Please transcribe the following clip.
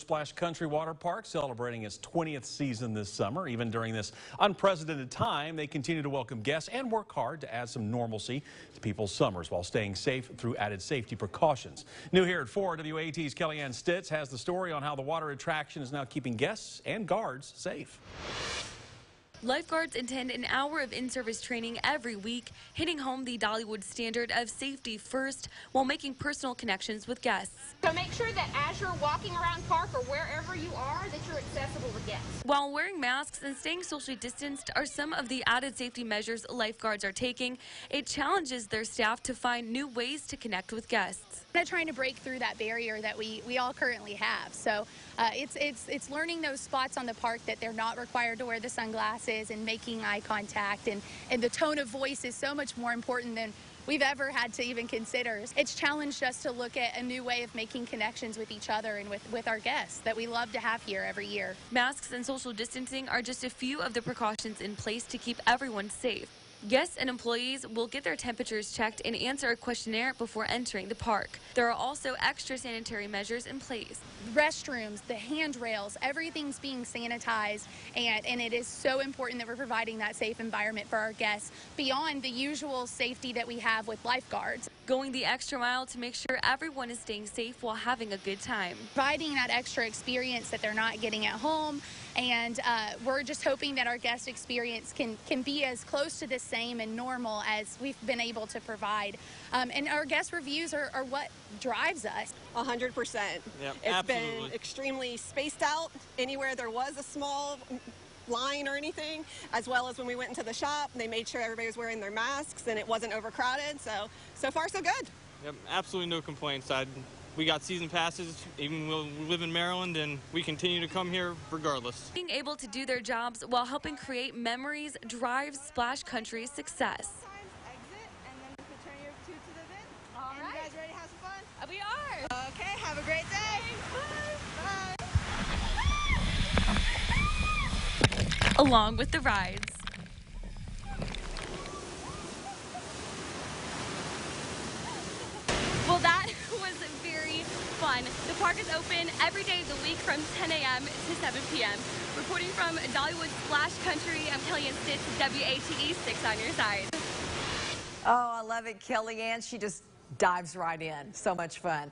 Splash Country Water Park celebrating its 20th season this summer. Even during this unprecedented time, they continue to welcome guests and work hard to add some normalcy to people's summers while staying safe through added safety precautions. New here at 4, WATE's Kellyanne Stitz has the story on how the water attraction is now keeping guests and guards safe. Lifeguards attend an hour of in-service training every week, hitting home the Dollywood standard of safety first while making personal connections with guests. So make sure that as you're walking around park or wherever you are, that you're accessible to guests. While wearing masks and staying socially distanced are some of the added safety measures lifeguards are taking, it challenges their staff to find new ways to connect with guests. Kind of trying to break through that barrier that we, we all currently have. So uh, it's, it's, it's learning those spots on the park that they're not required to wear the sunglasses and making eye contact. And, and the tone of voice is so much more important than we've ever had to even consider. It's challenged us to look at a new way of making connections with each other and with, with our guests that we love to have here every year. Masks and social distancing are just a few of the precautions in place to keep everyone safe. Guests and employees will get their temperatures checked and answer a questionnaire before entering the park. There are also extra sanitary measures in place. Restrooms, the handrails, everything's being sanitized, and, and it is so important that we're providing that safe environment for our guests beyond the usual safety that we have with lifeguards. Going the extra mile to make sure everyone is staying safe while having a good time. Providing that extra experience that they're not getting at home, and uh, we're just hoping that our guest experience can, can be as close to this same and normal as we've been able to provide. Um, and our guest reviews are, are what drives us. 100%. Yep, it's absolutely. been extremely spaced out anywhere there was a small line or anything, as well as when we went into the shop, they made sure everybody was wearing their masks and it wasn't overcrowded. So, so far so good. Yep, absolutely no complaints. I, we got season passes, even we live in Maryland, and we continue to come here regardless. Being able to do their jobs while helping create memories drives Splash Country's success. We are. Okay, have a great day. Bye. Bye. along with the rides. Well, that was very fun. The park is open every day of the week from 10 a.m. to 7 p.m. Reporting from Dollywood Splash Country, I'm Kellyanne Stitz, WATE 6 on your side. Oh, I love it, Kellyanne. She just dives right in. So much fun.